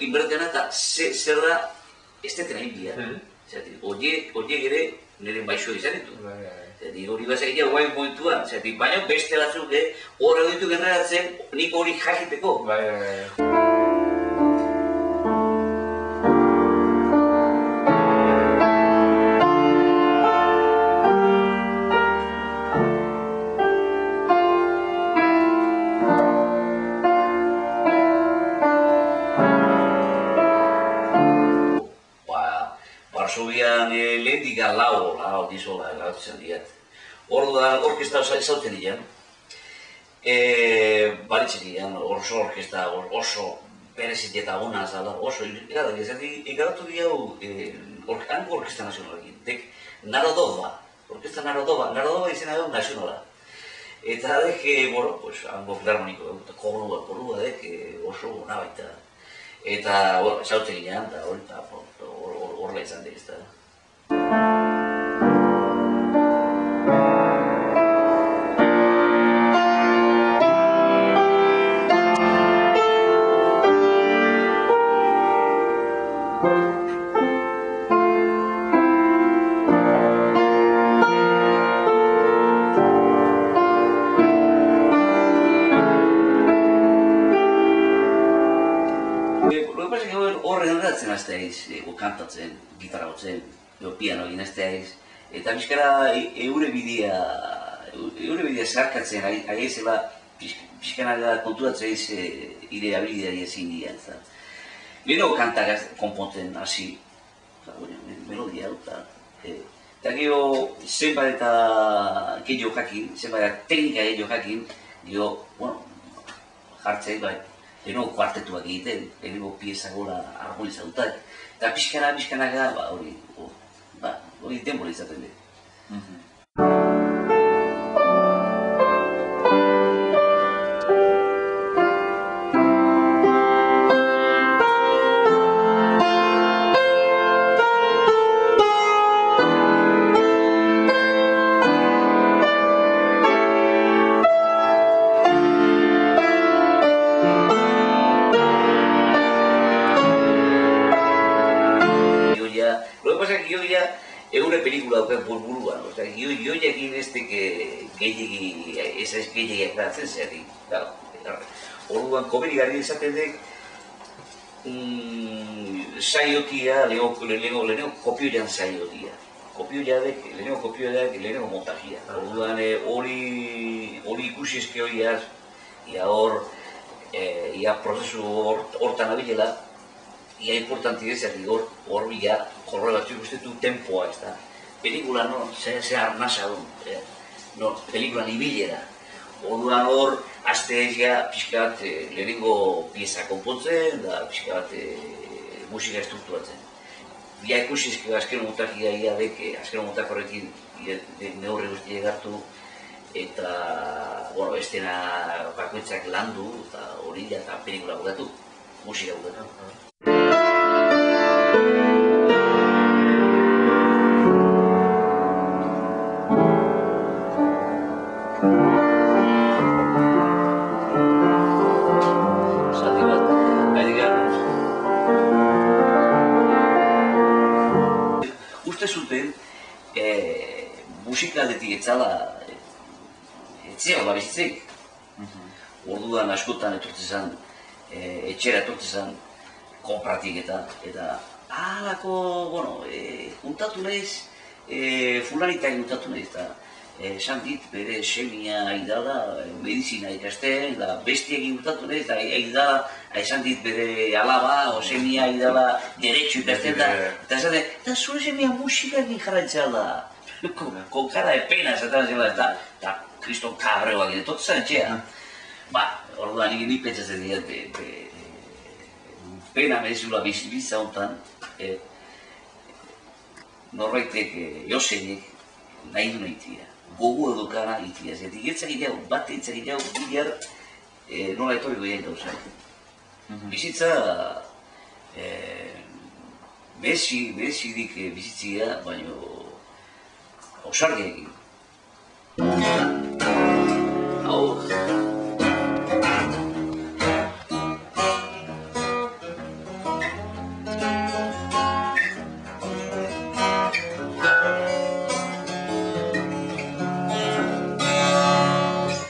inbertena eta ze, zer da ez detena inbia. Mhm. Zergatik, horiek, horiek ere nire baixo izan ditu. Bai, bai. Zergatik, hori bat egitea guain momentuan, zergatik, baina beste batzuk, eh, horre ditu generatzen, nik hori jakiteko. Bai, bai, bai. Ba, Varsovian eh, lehendik lau, lau dizola, lautzen diat. Orduan orkesta osa ezauten dian. E, baritzen dian, oso orkesta oso berezit eta ona zala, oso, gara, ikaratu di hau, e, or, hango orkesta nazionalekin, dek Narodova, orkesta Narodova, Narodova izena da nazionala. Eta dek, e, bueno, pues, hango filarmoniko, eta korua, korua dek e, oso ona baita. Eta, bueno, ezauten ginean, eta hori, eta hor- hor- horrela hor- horren aldatzen azte aiz, e, kantatzen, gitarra hotzen, edo piano egin azte aiz, eta bizkara e- eure bidea, eure bidea zeharkatzen ari zela, bizkana da konturatzen aiz e, ire abilidari ezin dira, da. Lehenago kantak konpontzen hasi, eta, bueno, me- melodia dut, eta, e, eta gero zenbat eta gehiago jakin, zenbat eta teknika gehiago jakin, gero, bueno, jartzen, bai, lehenengo kuartetuak egiten, lehenengo pieza gola harmonizatutak, eta pixkana, pixkanaka, ba, hori, o, ba, hori denbora izaten dut. Yo ya eure pelikula daukat burburuan, o sea, yo, yo jakin ez teke gehiagi, ez ez gehiagi akratzen zerri, claro. Orduan, komenigarri izaten dek, mm, saiotia, lehenengo, lehenengo, lehenengo kopioian saiotia. Kopioia dek, lehenengo kopioia dek, lehenengo montajia. Orduan, eh, hori, hori ikusi eske hori az, ia hor, eh, ia prozesu hor- hortan abilela, ia importanti ez, zerri hor, hor ia, jorre batzuk uste du tempoa, ez da. Pelikula, no, ze, ze arnasa du, eh? no, pelikulan ibilera. Orduan hor, aste ez ja, pixka bat, eh, lehenengo pieza konpontzen, da pixka bat eh, musika estrukturatzen. Ia ikusi ezke azken montakia ia dek, azken montak horrekin neurri guzti egartu, eta, bueno, estena bakoitzak landu, eta hori ja, eta pelikula bukatu, musika bukatu. Bat, gaitik Uste zuten, e, musikaldetik etzala, e, etzea hola bizitzeik. Orduan askotan etortzen zen, e, etxera etortzen zen, konpratik eta, eta, halako, bueno, e, juntatu nahiz, e, fulanitak juntatu nahiz, eta, esan dit bere semia idala medizina ikasten, da bestiekin juntatu nahiz, da idala, esan dit bere alaba, o semia idala derecho ikasten da, eta esan eta zure semia musikakin jarraitzea da, con cara de pena, esaten zela, eta, eta kriston kabreoak etortzen etxea. Ba, orduan nik nik pentsatzen dira, be, be, pena mezula bizitza honetan, e, norbaitek, e, josenek, nahi du nahitia, gogu edukana itia, zetik etzak itau, bat etzak itau, bilar, e, nola etorri goien gauza. Bizitza, e, bezi, bezidik e, bizitzia, baino, osargeekin.